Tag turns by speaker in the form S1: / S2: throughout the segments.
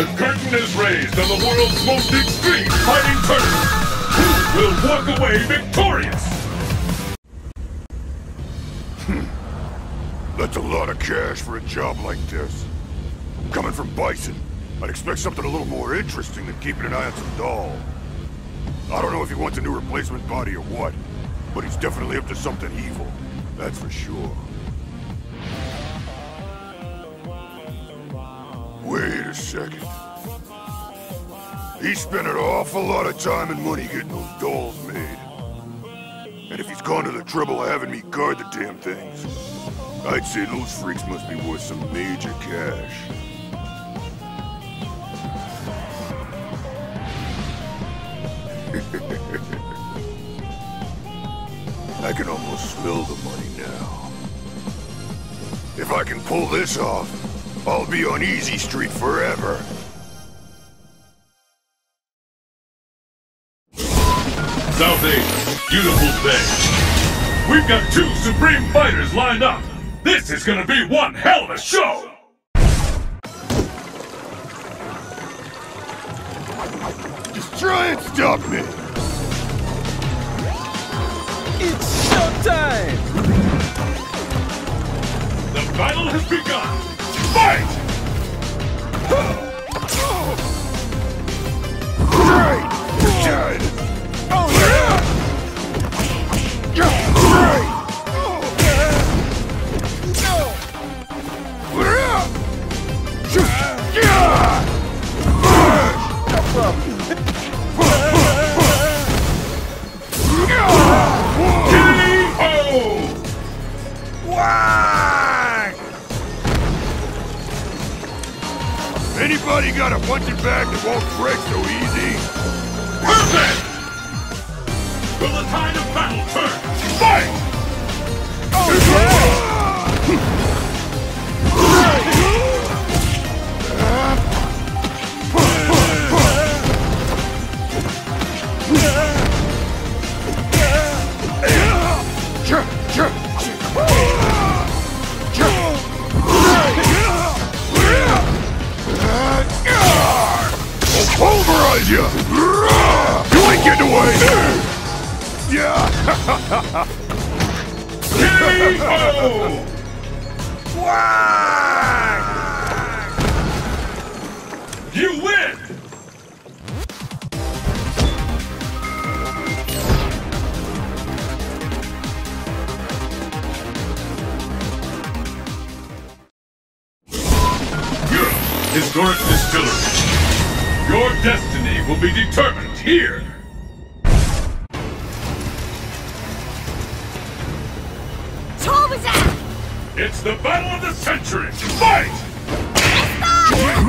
S1: The curtain is raised on the world's most extreme fighting tournament. Who will walk away victorious? Hmm.
S2: That's a lot of cash for a job like this. Coming from Bison, I'd expect something a little more interesting than keeping an eye on some doll. I don't know if he wants a new replacement body or what, but he's definitely up to something evil. That's for sure. Wait a second. He spent an awful lot of time and money getting those dolls made. And if he's gone to the trouble of having me guard the damn things, I'd say those freaks must be worth some major cash. I can almost smell the money now. If I can pull this off, I'll be on Easy Street forever.
S1: South Asia, beautiful day. We've got two supreme fighters lined up. This is gonna be one hell of a show!
S2: Just try and stop me!
S3: It's showtime!
S1: The battle has begun! Fight!
S2: Great! Dead!
S3: Oh yeah!
S2: Great! Anybody got a punching bag that won't break so easy?
S1: Perfect! Will the tide of battle turn? Fight!
S2: Oh, Pulverize you! You ain't getting away! Yeah!
S1: K.O. You win! Historic distillery. Your destiny will be determined here. It's the battle of the century! Fight! K.O.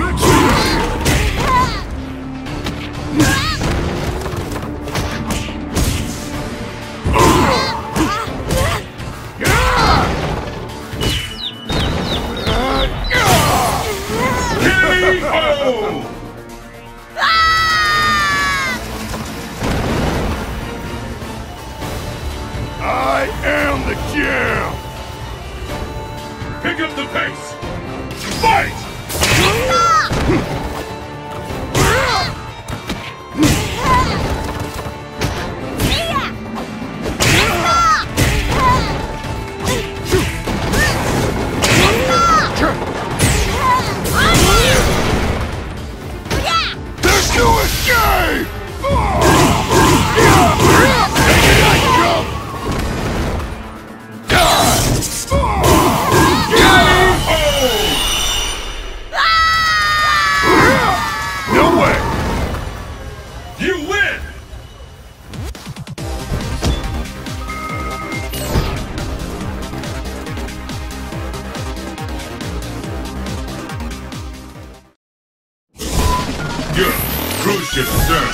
S1: Europe, cruise ship stern.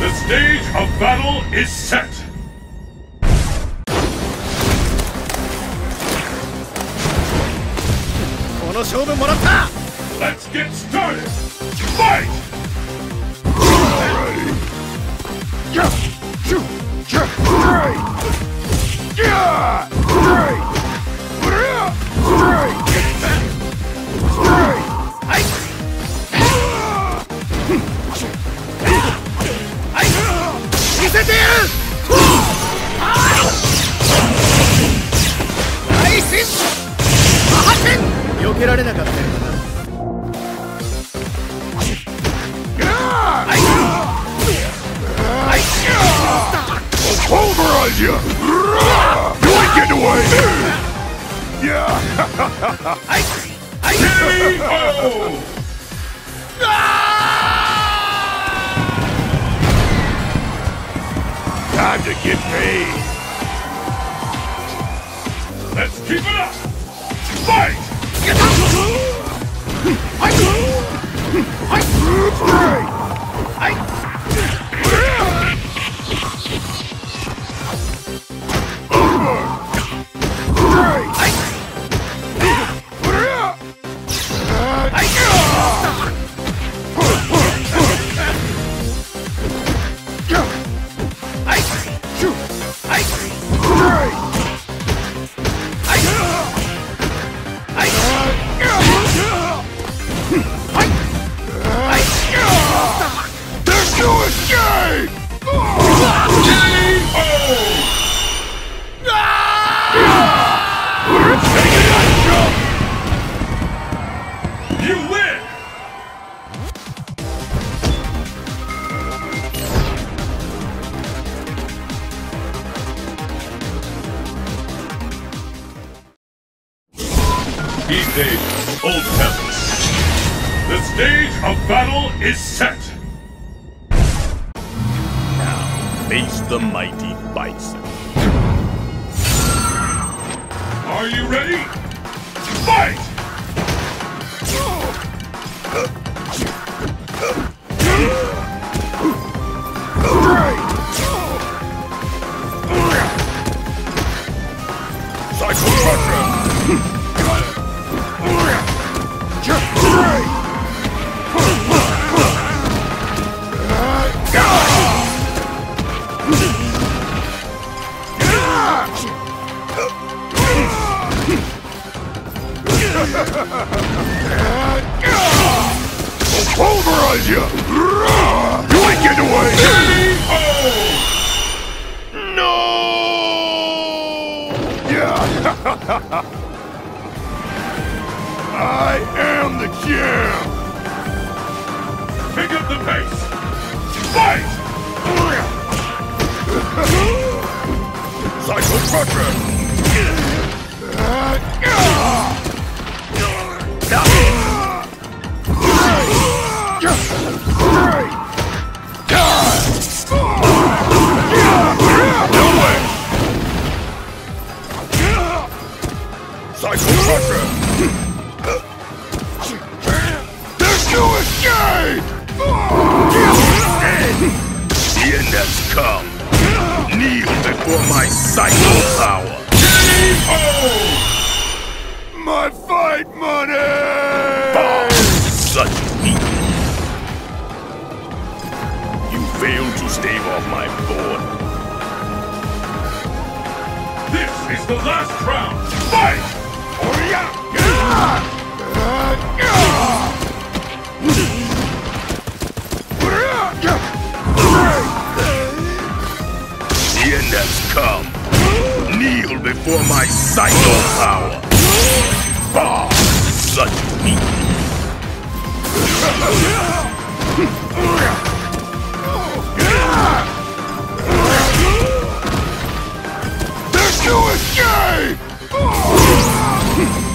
S1: The stage of battle is set. Let's get started! Fight!
S2: Alrighty. Yeah! Shoot! Yeah! Yeah! せてやる大戦破戦
S1: 避けられなかったよ。
S2: Time to get paid.
S1: Let's keep it up! Fight! Get out! I... I... the
S4: mighty bison.
S1: Are you ready? Fight!
S2: Cycle
S5: destruction!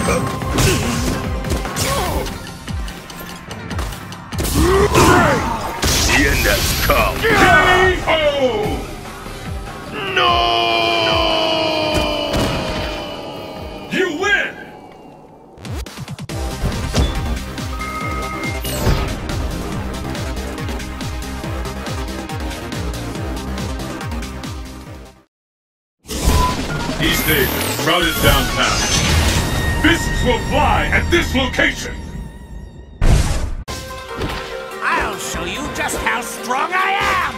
S5: Huh? just how strong I am!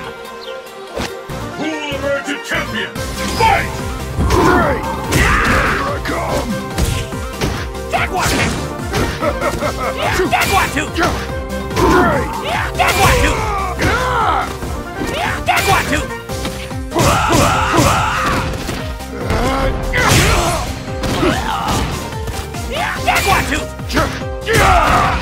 S1: Who will emerge a champion? Fight!
S2: Great! Here I come!
S5: Dead one! Dead one, two!
S2: Great!
S5: Dead one, two! Dead one, two! One, two! Yeah!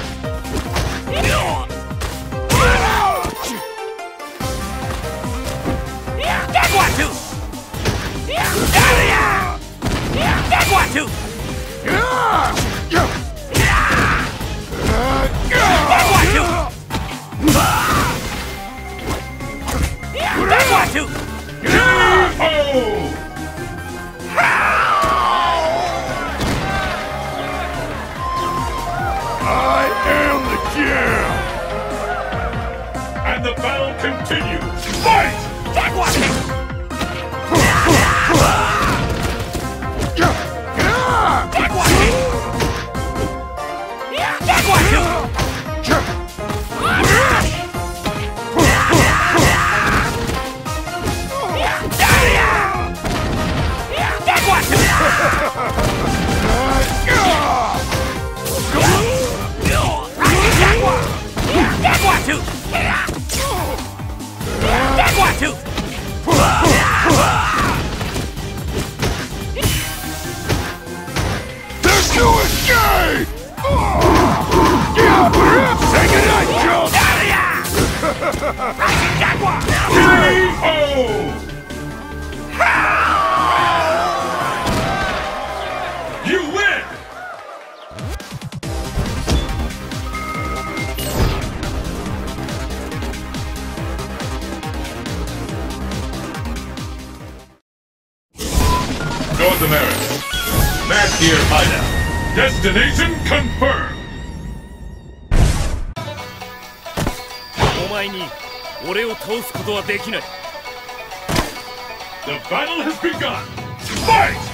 S1: Frontier Hideout. Destination confirmed!
S6: お前に俺を倒すことはできない。
S1: The battle has begun! Fight!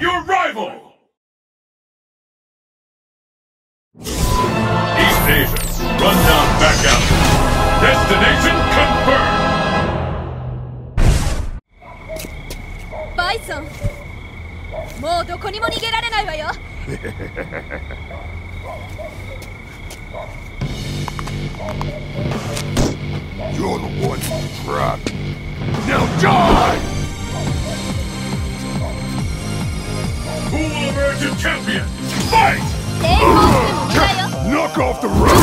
S2: You're
S1: right. Fight!
S2: Knock off the rope!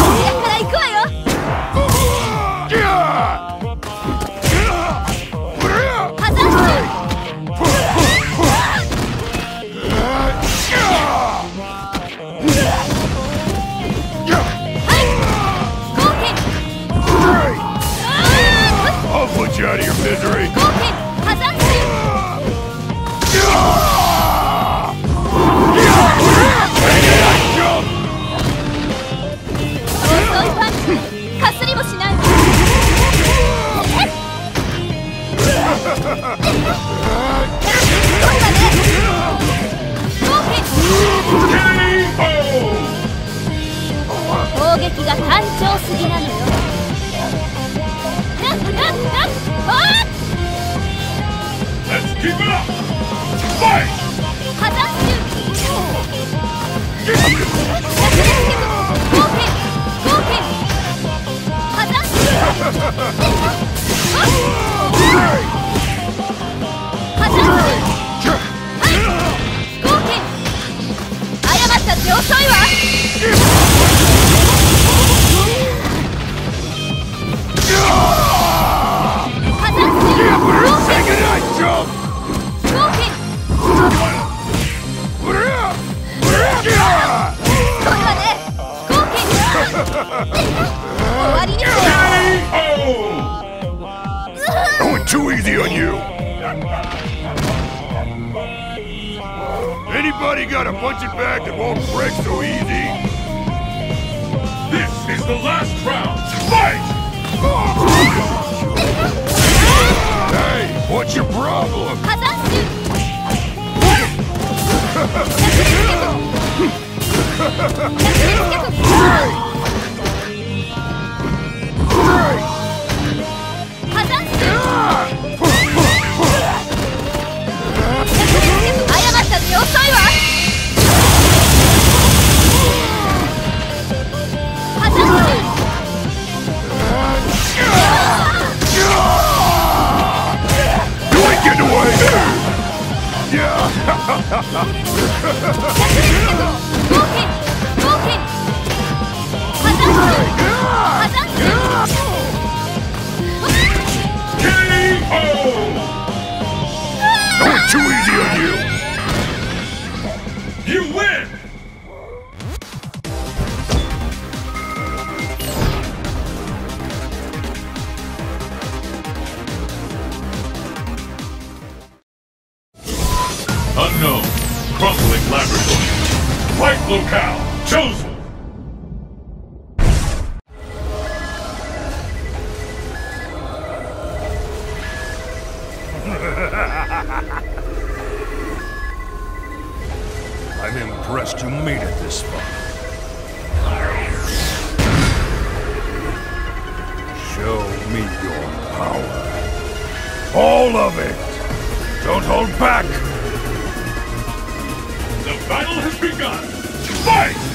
S7: 攻撃が単調すぎなのよ破綻中ったって遅いわ。
S2: Ha ha ha! All of it! Don't hold back!
S1: The battle has begun! Fight!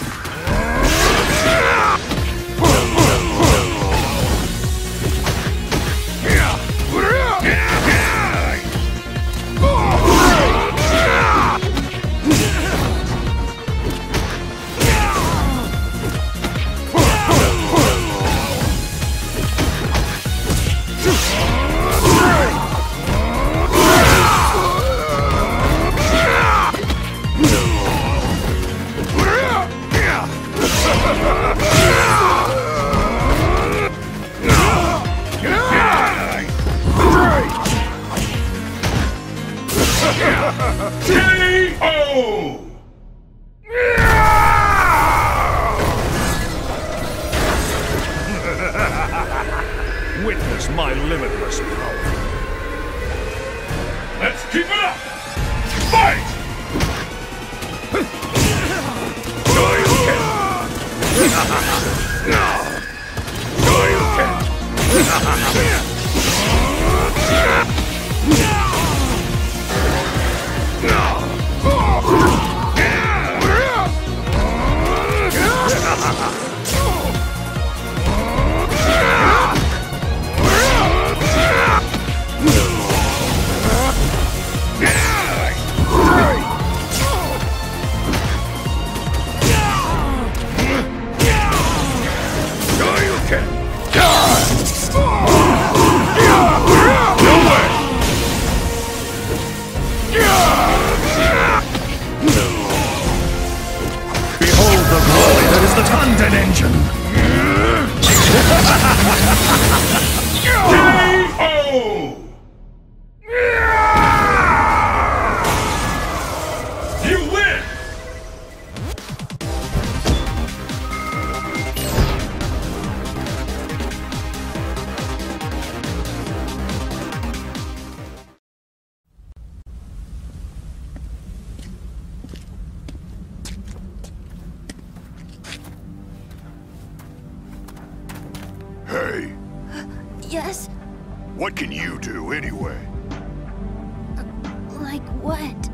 S2: Yeah! the Tundin engine!
S7: What?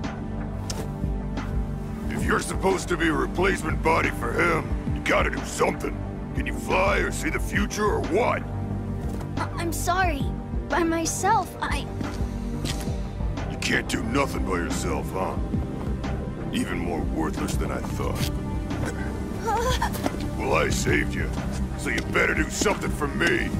S2: If you're supposed to be a replacement body for him, you gotta do something. Can you fly or see the future or what?
S7: I I'm sorry. By myself, I...
S2: You can't do nothing by yourself, huh? Even more worthless than I thought. well, I saved you, so you better do something for me.